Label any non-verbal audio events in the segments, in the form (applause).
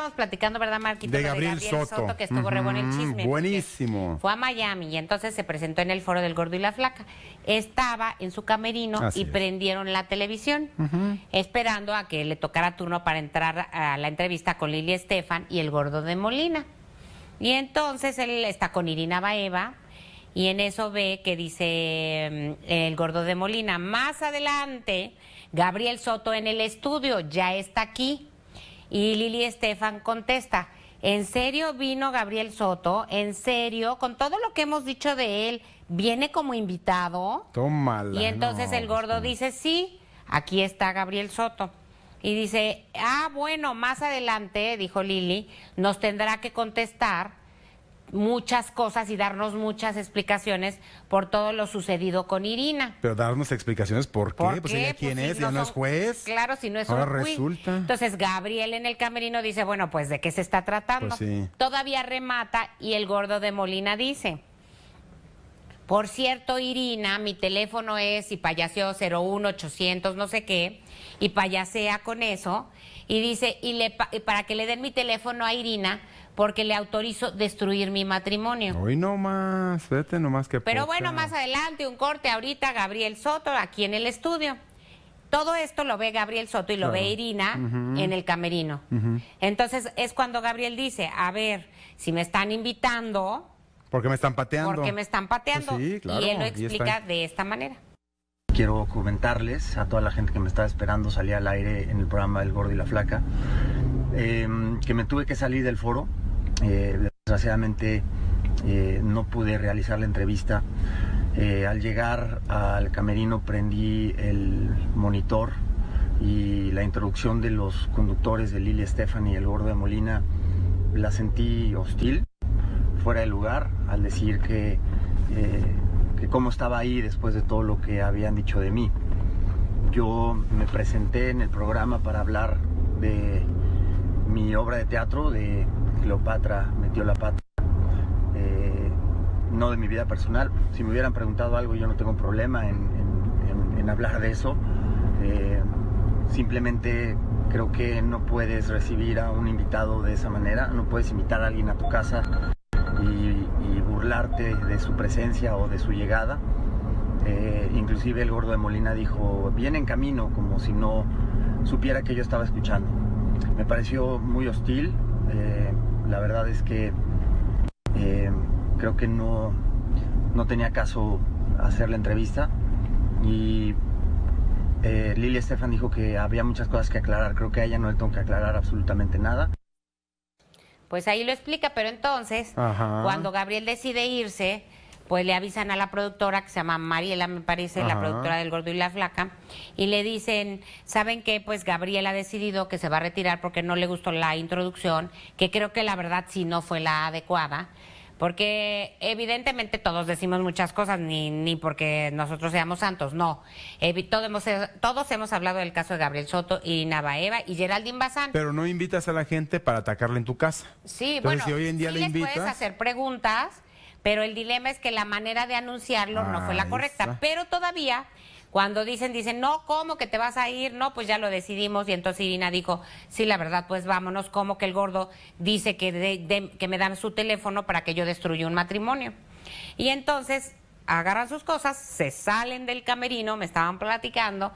estábamos platicando, ¿verdad, Marquito? De Lo Gabriel Soto. que estuvo re bueno el chisme. buenísimo. Fue a Miami y entonces se presentó en el foro del Gordo y la Flaca. Estaba en su camerino Así y es. prendieron la televisión, esperando a que le tocara turno para entrar a la entrevista con Lili Estefan y el Gordo de Molina. Y entonces él está con Irina Baeva y en eso ve que dice mm, el Gordo de Molina, más adelante, Gabriel Soto en el estudio, ya está aquí. Y Lili Estefan contesta, ¿en serio vino Gabriel Soto? ¿En serio? Con todo lo que hemos dicho de él, ¿viene como invitado? Tómala. Y entonces no, el gordo pues, dice, sí, aquí está Gabriel Soto. Y dice, ah, bueno, más adelante, dijo Lili, nos tendrá que contestar muchas cosas y darnos muchas explicaciones por todo lo sucedido con Irina. Pero darnos explicaciones por qué. ¿Por pues qué? ella quién Pues si es, ya no es juez. Claro, si no es Ahora un resulta. Entonces Gabriel en el camerino dice, bueno, pues de qué se está tratando. Pues sí. Todavía remata y el gordo de Molina dice, por cierto, Irina, mi teléfono es y payaseo 01800 no sé qué, y payasea con eso, y dice, y, le, y para que le den mi teléfono a Irina, porque le autorizo destruir mi matrimonio. Hoy no más, vete nomás que Pero poca. bueno, más adelante, un corte ahorita, Gabriel Soto, aquí en el estudio. Todo esto lo ve Gabriel Soto y lo Claro. ve Irina en el camerino. Entonces es cuando Gabriel dice, a ver, si me están invitando, Porque me están pateando. ¿por qué me están pateando? Pues sí, claro, y él lo está. explica de esta manera. Quiero comentarles a toda la gente que me estaba esperando, salí al aire en el programa El Gordo y la Flaca, eh, que me tuve que salir del foro. Eh, desgraciadamente eh, no pude realizar la entrevista. Eh, al llegar al camerino prendí el monitor y la introducción de los conductores de Lili Estefan y El Gordo de Molina la sentí hostil, fuera de lugar, al decir que, que cómo estaba ahí después de todo lo que habían dicho de mí. Yo me presenté en el programa para hablar de mi obra de teatro, de Cleopatra metió la pata, eh, no de mi vida personal. Si me hubieran preguntado algo, yo no tengo problema en, hablar de eso. Eh, simplemente creo que no puedes recibir a un invitado de esa manera, no puedes invitar a alguien a tu casa y, y burlarte de su presencia o de su llegada. Eh, inclusive el gordo de Molina dijo, viene en camino, como si no supiera que yo estaba escuchando. Me pareció muy hostil, eh, la verdad es que eh, creo que no, no tenía caso hacer la entrevista y eh, Lili Estefan dijo que había muchas cosas que aclarar, creo que a ella no le tengo que aclarar absolutamente nada. Pues ahí lo explica, pero entonces, Ajá. cuando Gabriel decide irse, pues le avisan a la productora que se llama Mariela, me parece, la productora del Gordo y la Flaca, y le dicen, ¿saben qué? Pues Gabriel ha decidido que se va a retirar porque no le gustó la introducción, que creo que la verdad sí no fue la adecuada. Porque evidentemente todos decimos muchas cosas, ni, ni porque nosotros seamos santos, no. Evi- todo hemos- todos hemos hablado del caso de Gabriel Soto y Navaeva y Geraldine Bazán. Pero no invitas a la gente para atacarla en tu casa. Sí, Entonces, bueno, si hoy en día sí le les invitas. puedes hacer preguntas, pero el dilema es que la manera de anunciarlo no fue la correcta. Pero todavía, cuando dicen, dicen, no, ¿cómo que te vas a ir? No, pues ya lo decidimos. Y entonces Irina dijo, sí, la verdad, pues vámonos. Como que el gordo dice que, de- de- que me dan su teléfono para que yo destruya un matrimonio. Y entonces agarran sus cosas, se salen del camerino, me estaban platicando,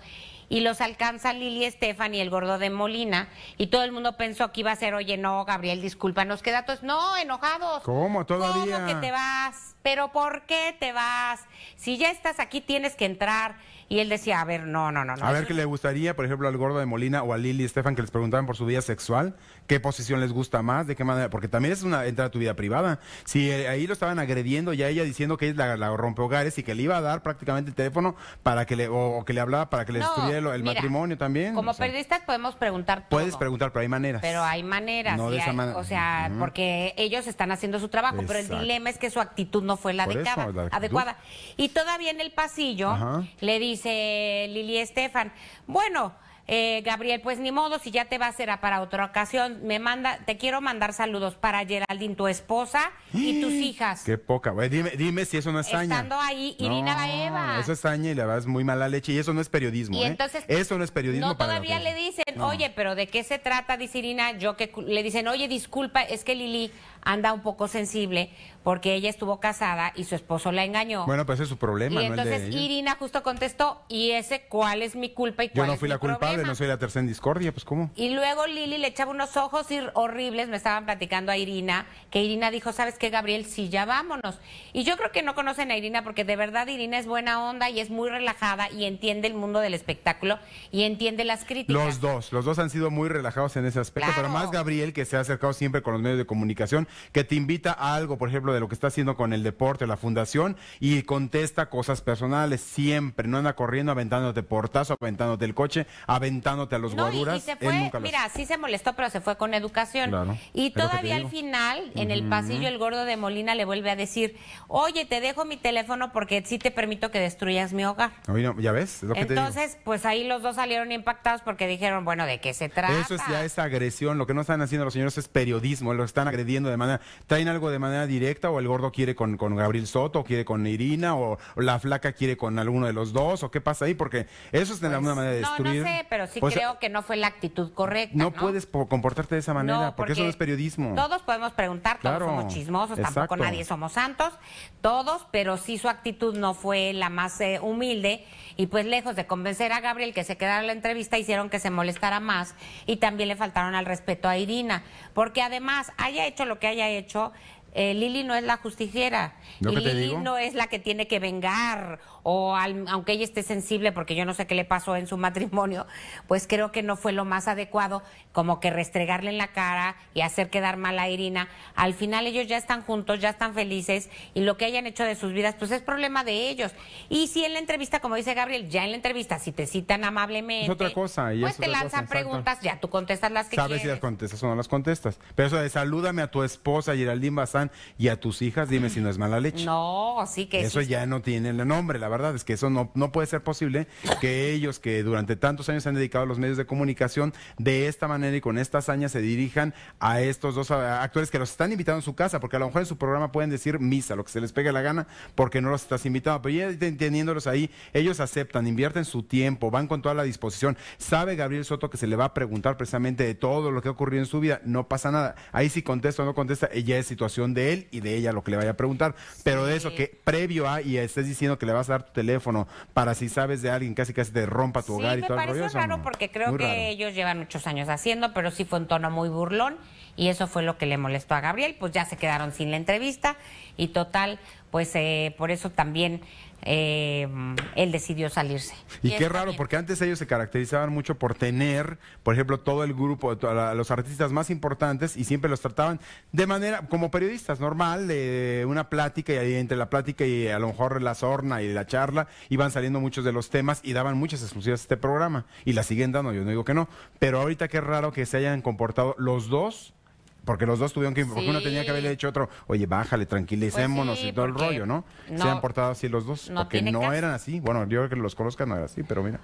y los alcanza Lili Estefan y el gordo de Molina, y todo el mundo pensó que iba a ser, oye, no, Gabriel, disculpa, nos queda todos, no, enojados. ¿Cómo? Todavía. ¿Cómo que te vas? ¿Pero por qué te vas? Si ya estás aquí, tienes que entrar. Y él decía, a ver, no, no, no. no A ver qué le gustaría, por ejemplo, al gordo de Molina o a Lili Estefan que les preguntaban por su vida sexual, qué posición les gusta más, de qué manera, porque también es una entrada a tu vida privada. Si eh, ahí lo estaban agrediendo, ya ella diciendo que es la, la rompehogares y que le iba a dar prácticamente el teléfono para que le, o, o que le hablaba para que le No, destruyera el, el mira, matrimonio también. Como o sea, periodistas podemos preguntar todo. puedes preguntar, pero hay maneras. Pero hay maneras. No de esa hay- manera. O sea, porque ellos están haciendo su trabajo, pero el dilema es que su actitud no fue la eso, adecuada. la adecuada. Y todavía en el pasillo Ajá. le dice Lili Estefan, bueno, eh, Gabriel, pues ni modo, si ya te va a hacer para otra ocasión, me manda, te quiero mandar saludos para Geraldine, tu esposa, y tus (gasps) hijas. Qué poca, güey. Dime, dime si eso no es saña. Estando ahí, Irina no, Baeva. Eso es saña y la verdad es muy mala leche y eso no es periodismo, Y ¿eh? entonces, eso no es periodismo No, para todavía le dicen, No. oye, pero ¿de qué se trata? Dice Irina, yo que le dicen, oye, disculpa, es que Lili anda un poco sensible porque ella estuvo casada y su esposo la engañó. Bueno, pues ese es su problema, y no el de entonces. Irina justo contestó, ¿y ese cuál es mi culpa y Yo cuál no es fui mi la culpable, problema?" No soy la tercera en discordia, pues ¿cómo? Y luego Lili le echaba unos ojos horribles, me estaban platicando a Irina, que Irina dijo, ¿sabes qué, Gabriel? Sí, ya vámonos. Y yo creo que no conocen a Irina porque de verdad Irina es buena onda y es muy relajada y entiende el mundo del espectáculo y entiende las críticas. Los dos, los dos han sido muy relajados en ese aspecto, Claro. pero más Gabriel que se ha acercado siempre con los medios de comunicación, que te invita a algo, por ejemplo, de lo que está haciendo con el deporte, la fundación, y contesta cosas personales siempre, no anda corriendo aventándote portazo, aventándote el coche, aventándote a los No, y- guaduras. y, se él fue, nunca lo mira, sí se molestó, pero se fue con educación. Claro, Y todavía al final, en el pasillo, el gordo de Molina le vuelve a decir, oye, te dejo mi teléfono porque sí te permito que destruyas mi hogar. No, ¿Ya ves? Es lo que te digo. Entonces, pues ahí los dos salieron impactados porque dijeron, bueno, ¿de qué se trata? Eso es ya esa agresión. Lo que no están haciendo los señores es periodismo. Lo están agrediendo de manera. ¿Traen algo de manera directa o el gordo quiere con, con Gabriel Soto o quiere con Irina o, o la flaca quiere con alguno de los dos o qué pasa ahí? Porque eso es de alguna manera de no, no sé, pero sí Pues, creo que no fue la actitud correcta. No, No, puedes po- comportarte de esa manera No, porque, eso no es periodismo. Todos podemos preguntar, todos Claro, somos chismosos, exacto. tampoco nadie somos santos, todos, pero sí su actitud no fue la más eh, humilde y pues lejos de convencer a Gabriel que se quedara en la entrevista hicieron que se molestara más y también le faltaron al respeto a Irina, porque además haya hecho lo que haya hecho, eh, Lili no es la justiciera ¿Lo y Lili digo? no es la que tiene que vengar o al- aunque ella esté sensible porque yo no sé qué le pasó en su (laughs) matrimonio, pues creo que no fue lo más adecuado como que restregarle en la cara y hacer quedar mal a Irina. Al final ellos ya están juntos, ya están felices y lo que hayan hecho de sus vidas pues es problema de ellos. Y si en la entrevista, como dice Gabriel, ya en la entrevista si te citan amablemente, Es otra cosa, y pues es te lanzan exacto. preguntas, ya tú contestas las que Sabes si las contestas o no las contestas. Pero eso de salúdame a tu esposa, Geraldine Bazán, y a tus hijas, dime si no es mala leche. No, sí que Eso sí ya no tiene el nombre, la verdad es que eso no, no puede ser posible que ellos que durante tantos años se han dedicado a los medios de comunicación de esta manera y con esta hazaña se dirijan a estos dos actores que los están invitando a su casa, porque a lo mejor en su programa pueden decir misa, lo que se les pegue la gana, porque no los estás invitando, pero ya ten- teniéndolos ahí, ellos aceptan, invierten su tiempo, van con toda la disposición. Sabe Gabriel Soto que se le va a preguntar precisamente de todo lo que ha ocurrido en su vida, no pasa nada. Ahí si contesta o no contesta, ella es situación de él y de ella lo que le vaya a preguntar, pero de eso que previo a y estés diciendo que le vas a dar tu teléfono para si sabes de alguien casi casi te rompa tu Sí, hogar y me todo el rollo. pareció eso raro no. porque creo Muy que raro. ellos llevan muchos años haciendo, pero sí fue un tono muy burlón y eso fue lo que le molestó a Gabriel, pues ya se quedaron sin la entrevista y total, pues eh, por eso también eh, él decidió salirse. Y qué raro, bien. porque antes ellos se caracterizaban mucho por tener, por ejemplo, todo el grupo, a los artistas más importantes y siempre los trataban de manera, como periodistas, normal, de una plática y ahí entre la plática y a lo mejor la sorna y la charla iban saliendo muchos de los temas y daban muchas exclusivas a este programa y la siguen dando, yo no digo que no, pero ahorita qué raro que se hayan comportado los dos. Porque los dos tuvieron que, porque uno tenía que haberle dicho otro, oye, bájale, tranquilicémonos Pues sí, y todo el rollo, ¿no? Se han portado así los dos, no porque no caso. eran así. Bueno, yo creo que los conozcan no era así, pero mira.